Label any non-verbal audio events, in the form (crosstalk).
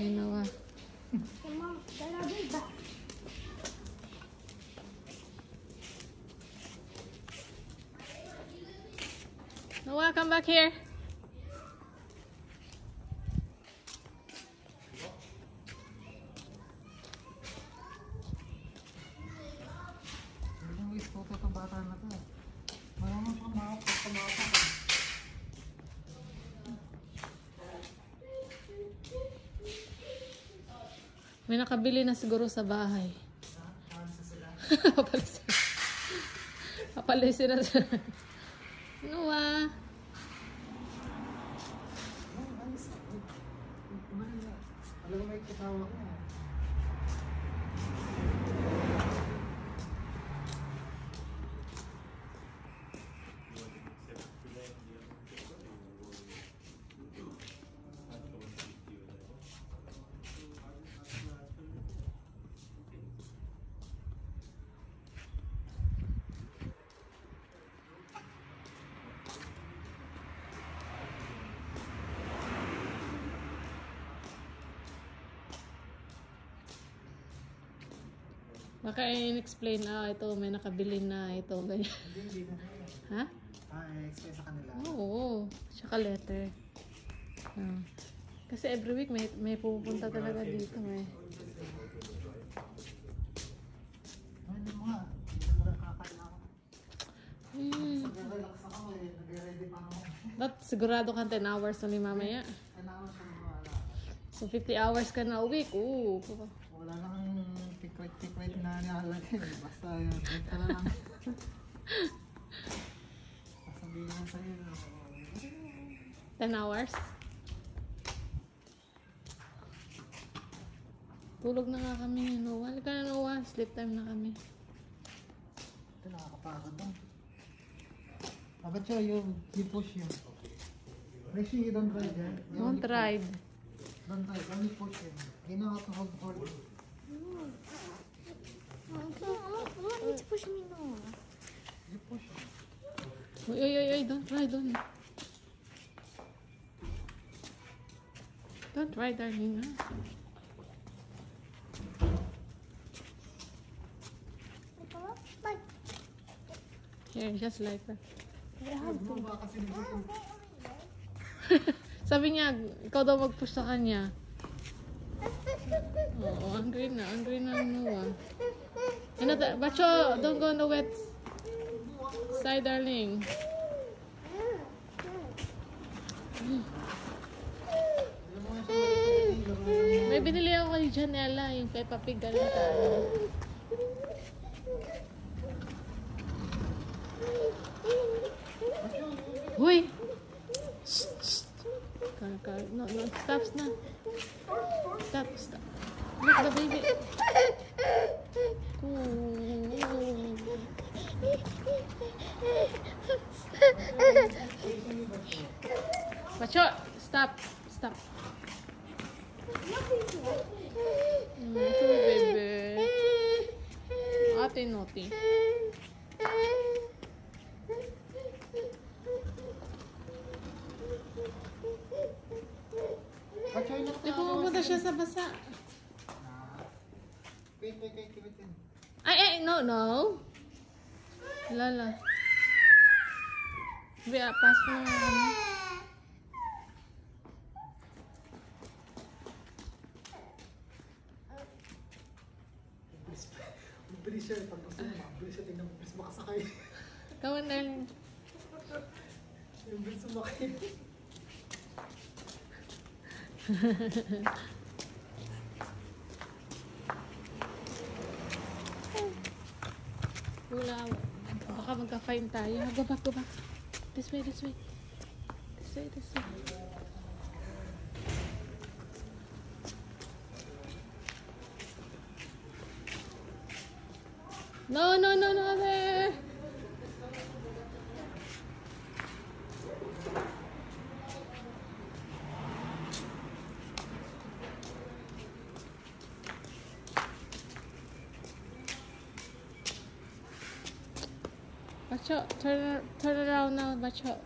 Kay Noah. Come on, dala dito. Noah, come back here. Yung wish ko itong bata na to. Marunong pa makapag kumakapag. May nakabili na siguro sa bahay. (laughs) Papalisin. Papalisin na siya. Noah. Alam mo may kasama ko. Baka in-explain, ah, ito, may nakabili na, ito, ganyan. Hindi, hindi na. Ha? Ah, i-explain sa kanila. Oo, tsaka letter. Ah. Kasi every week may may pupunta talaga dito eh. Hindi mo nga. Hindi mo nga kakain ako. Hmm. Nag-relax ako eh. Nag-ready pa ako. But sigurado ka 10 hours ulit mamaya. Kailangan siya wala. So 50 hours ka na a week. Oo. Wala nang tikwit-tikwit na nilalagay. Basta yun. Wait ka lang. Sasabihin lang sa'yo. 10 hours. Tulog na nga kami. No, halika na Noah. Sleep time na kami. Ito nakakapagod daw. Dapat siya yung you push yun. Make sure you don't ride yan. Don't ride. Don't ride. Only push yun. To hold hold. You to push me no. You push yun. Uy, uy, uy, uy. Don't ride. Don't. Don't ride, darling. Ha? Bye. Here, just like that. (laughs) Sabi niya, ikaw daw mag-push sa kanya. (laughs) Oo, angry na. Angry na ang Noah. Ano ta? Bacho, don't go on the wet side, darling. May binili ako kay Janela, yung Peppa Pig galing tayo. Ka- No, no, stop na. Stop, stop. Look, the baby. Bacho, stop. Stop. Mm, ito, baby. Ate naughty. Kachoy lang Di pumunta siya sa basa. Wait, wait, wait. Ay, ay, no, no. Lala. Biya, pasok mo nga kami. Bilis siya. Pag gusto mo, bilis siya. Tingnan mo, bilis makasakay. Kawan na. Yung bilis sumakay. Wala. Baka magka-fine tayo. Go back, go back. This way, this way. This way, this way. No, no, no, no, there. Bacho, turn, turn around now, Bacho.